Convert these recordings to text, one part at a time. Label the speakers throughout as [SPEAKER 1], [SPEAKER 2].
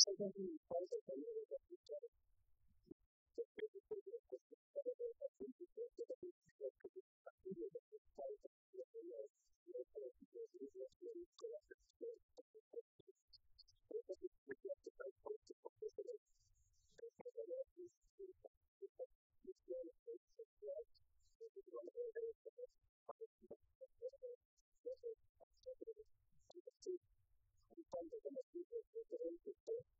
[SPEAKER 1] sometimes when you find Thank you.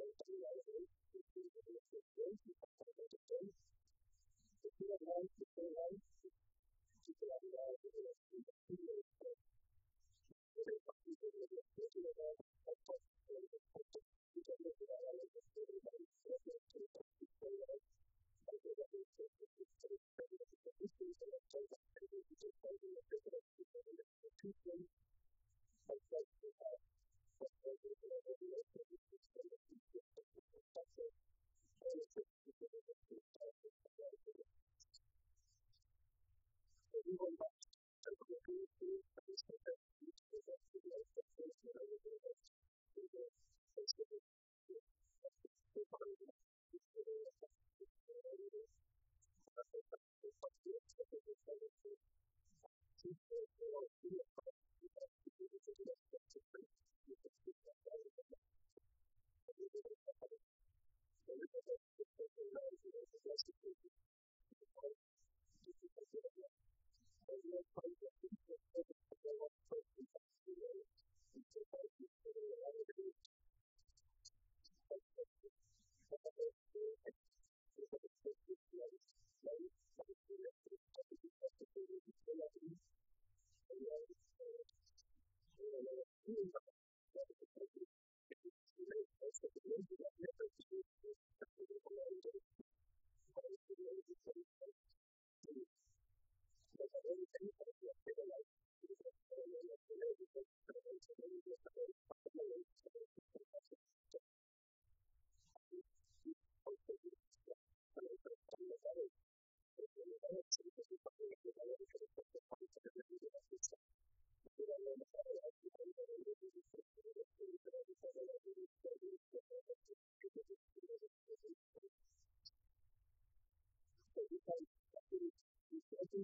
[SPEAKER 1] lấy tránh lỗi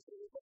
[SPEAKER 1] Jesus.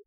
[SPEAKER 1] que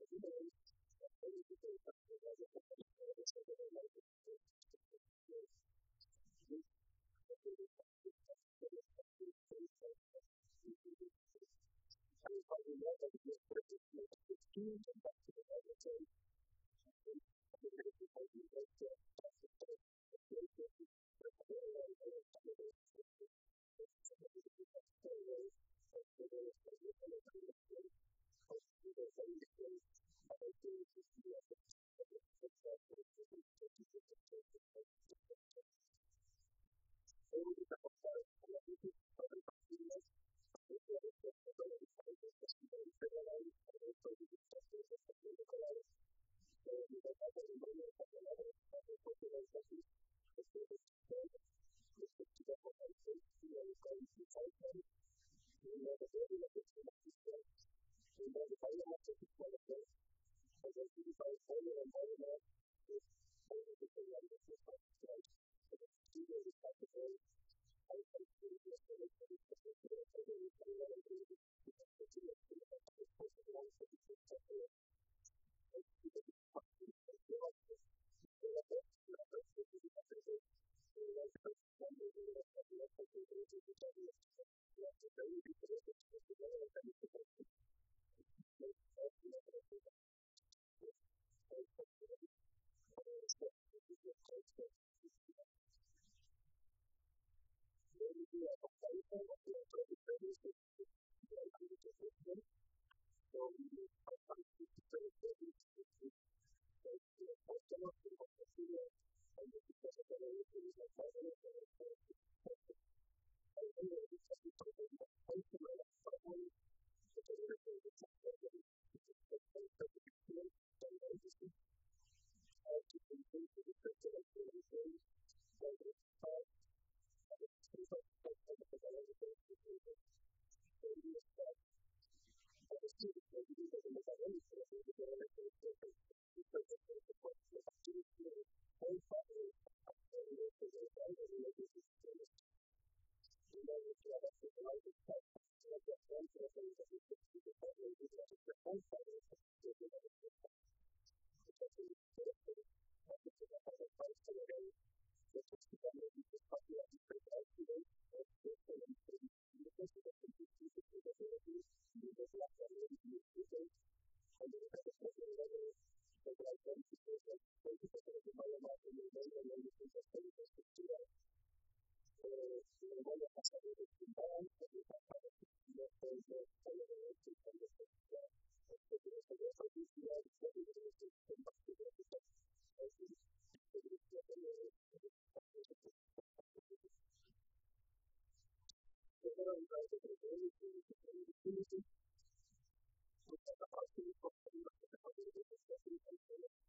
[SPEAKER 1] Thank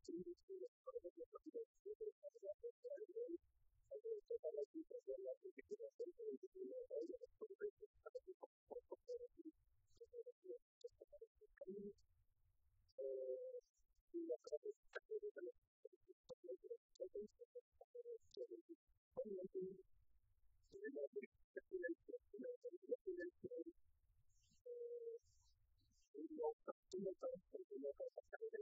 [SPEAKER 1] you. Entonces, el primer cosa es que